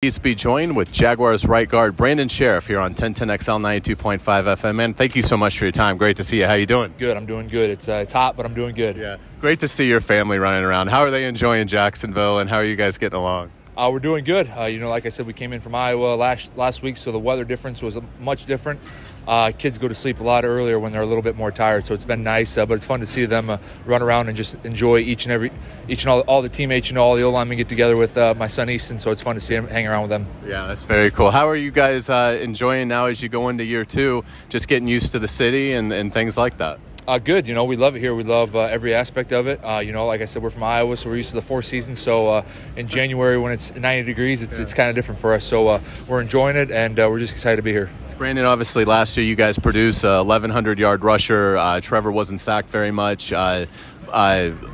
Please be joined with Jaguars right guard Brandon Scherff here on 1010XL 92.5 FM. Man, thank you so much for your time. Great to see you. How you doing? Good. I'm doing good. It's, uh, it's hot, but I'm doing good. Yeah. Great to see your family running around. How are they enjoying Jacksonville, and how are you guys getting along? Uh, we're doing good. Uh, you know, like I said, we came in from Iowa last last week, so the weather difference was much different. Uh, kids go to sleep a lot earlier when they're a little bit more tired, so it's been nice. Uh, but it's fun to see them uh, run around and just enjoy each and every, each and all, all the teammates. Know, all the O linemen get together with uh, my son Easton, so it's fun to see him hang around with them. Yeah, that's very cool. How are you guys enjoying now as you go into year two? Just getting used to the city and, and things like that. Uh, good. You know, we love it here. We love uh, every aspect of it. Uh, you know, like I said, we're from Iowa, so we're used to the four seasons. So uh, in January, when it's 90 degrees, it's, yeah. it's kind of different for us. So uh, we're enjoying it, and uh, we're just excited to be here. Brandon, obviously, last year you guys produced a 1,100 yard rusher. Trevor wasn't sacked very much.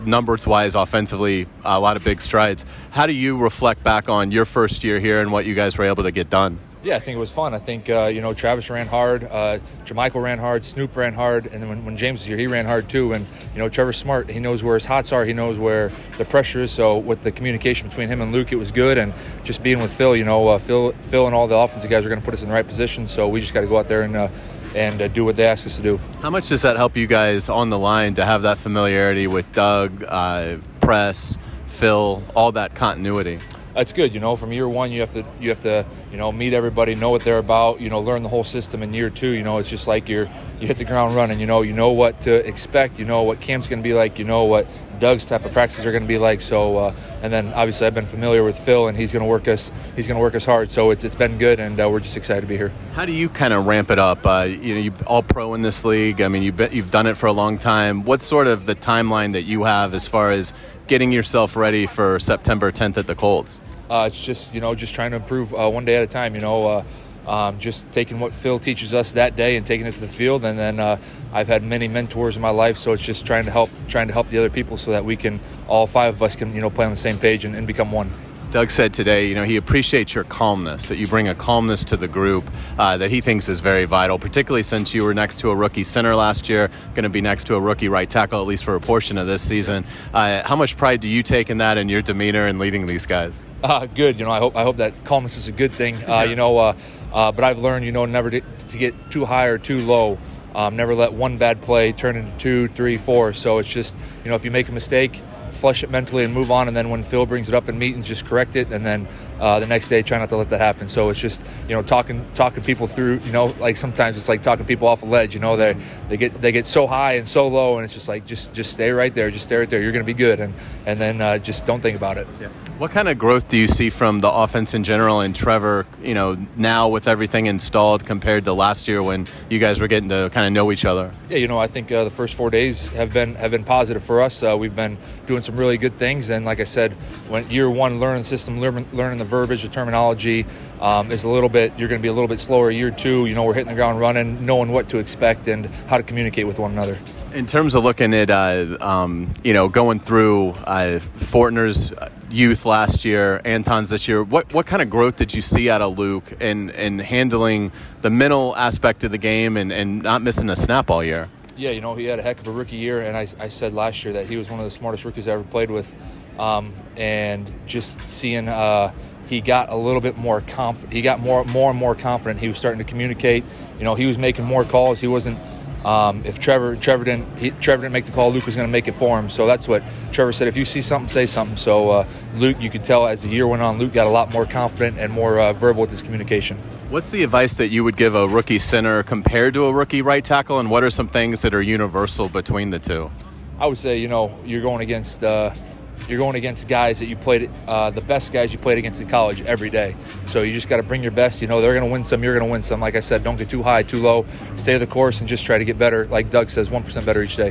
numbers wise, offensively, a lot of big strides. How do you reflect back on your first year here and what you guys were able to get done? Yeah, I think it was fun. I think uh, you know Travis ran hard, uh, JaMycal ran hard, Snoop ran hard, and then when, when, James was here, he ran hard too. And you know Trevor's smart. He knows where his hots are. He knows where the pressure is. So with the communication between him and Luke, it was good. And just being with Phil, you know, uh, Phil, Phil, and all the offensive guys are going to put us in the right position. So we just got to go out there and uh, and uh, do what they ask us to do. How much does that help you guys on the line to have that familiarity with Doug, uh, Press, Phil, all that continuity? It's good, you know. From year one, you have to you have to you know meet everybody, know what they're about, you know, learn the whole system. In year two, you know, it's just like you're you hit the ground running. You know, you know what to expect. You know what camp's going to be like. You know what Doug's type of practices are going to be like. So, uh, and then obviously I've been familiar with Phil, and he's going to work us. He's going to work us hard. So it's it's been good, and uh, we're just excited to be here. How do you kind of ramp it up? Uh, you know, you all pro in this league. I mean, you you've done it for a long time. What's sort of the timeline that you have as far as getting yourself ready for September 10th at the Colts? Uh, it's just you know just trying to improve uh, one day at a time. You know, uh, um, just taking what Phil teaches us that day and taking it to the field. And then uh, I've had many mentors in my life, so it's just trying to help trying to help the other people so that we can all five of us can you know play on the same page and, and become one. Doug said today, you know, he appreciates your calmness, that you bring a calmness to the group uh, that he thinks is very vital, particularly since you were next to a rookie center last year, going to be next to a rookie right tackle, at least for a portion of this season. Uh, how much pride do you take in that and your demeanor in leading these guys? Uh, good. You know, I hope I hope that calmness is a good thing. Uh, you know, uh, uh, but I've learned, you know, never to, to get too high or too low. Um, never let one bad play turn into two, three, four. So it's just, you know, if you make a mistake, flush it mentally and move on. And then when Phil brings it up in meetings, just correct it. And then uh, the next day, try not to let that happen. So it's just you know talking talking people through. You know, like sometimes it's like talking people off a ledge. You know, they they get they get so high and so low, and it's just like just just stay right there, just stay right there. You're going to be good, and and then uh, just don't think about it. Yeah. What kind of growth do you see from the offense in general and Trevor, you know, now with everything installed compared to last year when you guys were getting to kind of know each other? Yeah, you know, I think uh, the first four days have been have been positive for us. Uh, we've been doing some really good things, and like I said, when year one, learning the system, learning, learning the verbiage, the terminology um, is a little bit. You're going to be a little bit slower. Year two, you know, we're hitting the ground running, knowing what to expect and how to communicate with one another in terms of looking at uh, um, you know going through uh, Fortner's youth last year, Anton's this year, what what kind of growth did you see out of Luke in in handling the mental aspect of the game and, and not missing a snap all year? Yeah, you know he had a heck of a rookie year, and I, I said last year that he was one of the smartest rookies I ever played with, um, and just seeing. Uh, he got a little bit more confident. He got more, more and more confident. He was starting to communicate. You know, he was making more calls. He wasn't um, if Trevor Trevor didn't he, Trevor didn't make the call, Luke was going to make it for him. So that's what Trevor said. If you see something, say something. So uh, Luke, you could tell as the year went on, Luke got a lot more confident and more uh, verbal with his communication. What's the advice that you would give a rookie center compared to a rookie right tackle, and what are some things that are universal between the two? I would say you know you're going against. Uh, you're going against guys that you played, uh, the best guys you played against in college every day. So you just got to bring your best. You know, they're going to win some, you're going to win some. Like I said, don't get too high, too low. Stay the course and just try to get better. Like Doug says, 1% better each day.